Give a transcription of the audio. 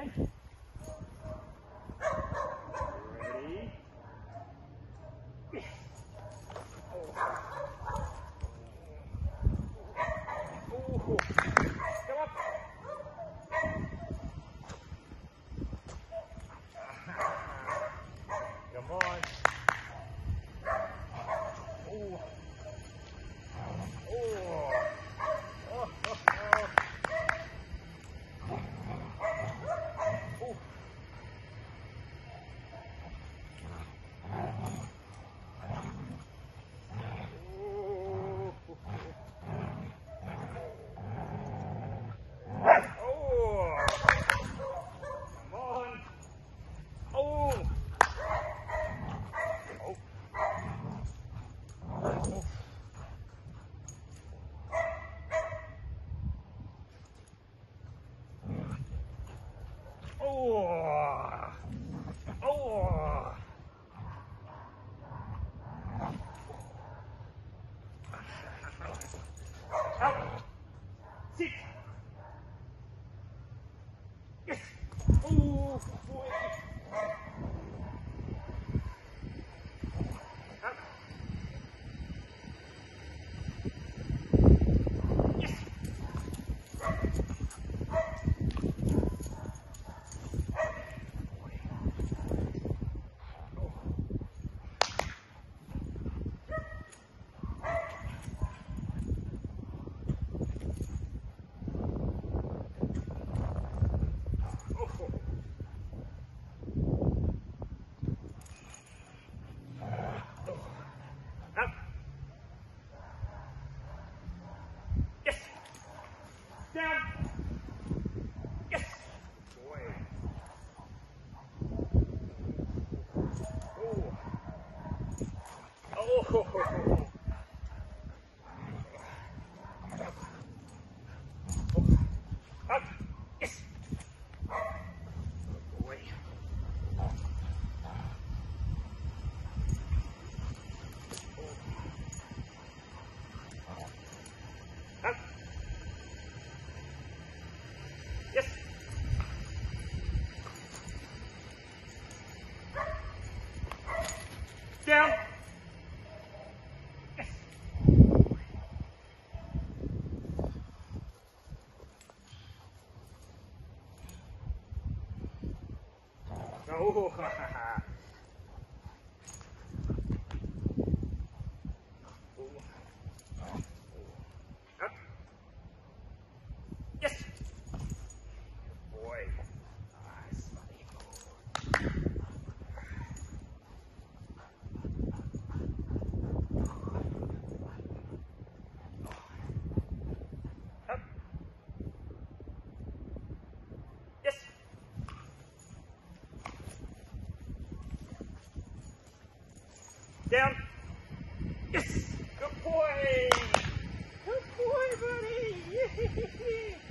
boy. Ready? Oh, boy. 何? 哦哈哈哈 Down. Yes. Good boy. Good boy, buddy.